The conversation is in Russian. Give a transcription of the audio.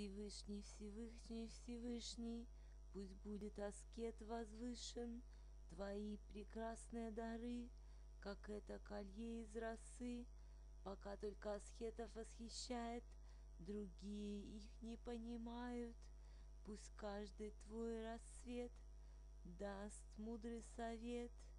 Всевышний, Всевышний, Всевышний, пусть будет аскет возвышен, Твои прекрасные дары, как это колье из росы, Пока только аскетов восхищает, другие их не понимают. Пусть каждый твой рассвет даст мудрый совет —